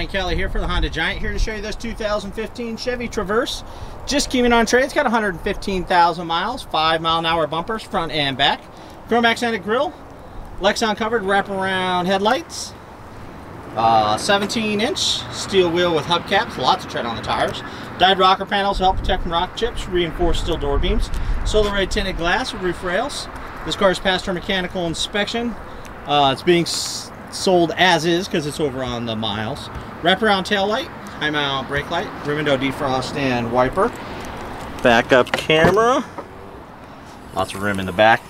Brian Kelly here for the Honda Giant, here to show you this 2015 Chevy Traverse. Just came in on trade. It's got 115,000 miles, 5 mile an hour bumpers, front and back. Chrome accented grille, Lexan covered wraparound headlights, uh, 17 inch steel wheel with hubcaps, lots of tread on the tires. Dyed rocker panels help protect from rock chips, reinforced steel door beams, solar ray tinted glass with roof rails. This car has passed our mechanical inspection. Uh, it's being sold as is because it's over on the miles. Wraparound tail light, high mount brake light, rear window defrost and wiper. Backup camera. Lots of room in the back.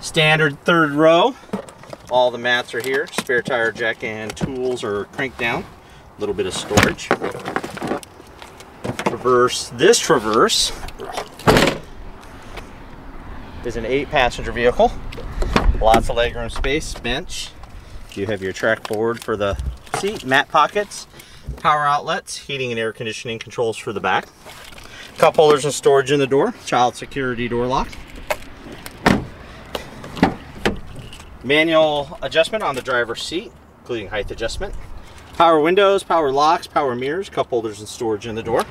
Standard third row. All the mats are here. Spare tire jack and tools are cranked down. A little bit of storage. Traverse. This Traverse is an eight passenger vehicle. Lots of legroom space, bench, you have your track board for the seat, mat pockets, power outlets, heating and air conditioning controls for the back, cup holders and storage in the door, child security door lock, manual adjustment on the driver's seat, including height adjustment, power windows, power locks, power mirrors, cup holders and storage in the door.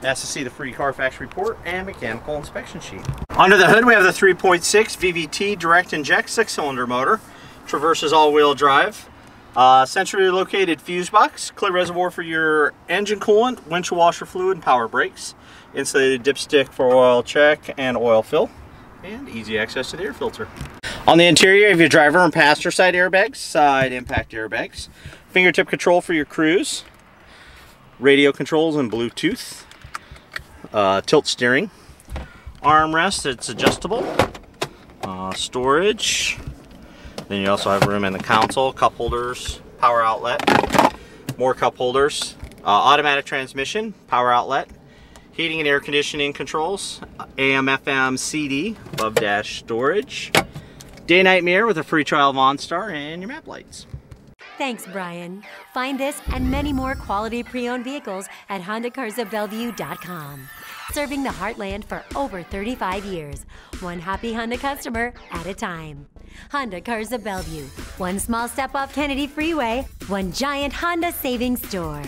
That's to see the free Carfax report and mechanical inspection sheet. Under the hood we have the 3.6 VVT direct inject six cylinder motor Traverses all-wheel drive. Uh, centrally located fuse box, clear reservoir for your engine coolant, windshield washer fluid, and power brakes. Insulated dipstick for oil check and oil fill. And easy access to the air filter. On the interior, you have your driver and passenger side airbags, side impact airbags, fingertip control for your cruise, radio controls and Bluetooth, uh, tilt steering, armrest, it's adjustable, uh, storage, then you also have room in the console, cup holders, power outlet, more cup holders, uh, automatic transmission, power outlet, heating and air conditioning controls, AM, FM, CD, above dash storage, day night mirror with a free trial of OnStar, and your map lights. Thanks, Brian. Find this and many more quality pre-owned vehicles at HondaCarsOfBellevue.com. Serving the heartland for over 35 years, one happy Honda customer at a time. Honda Cars of Bellevue. One small step off Kennedy Freeway, one giant Honda savings store.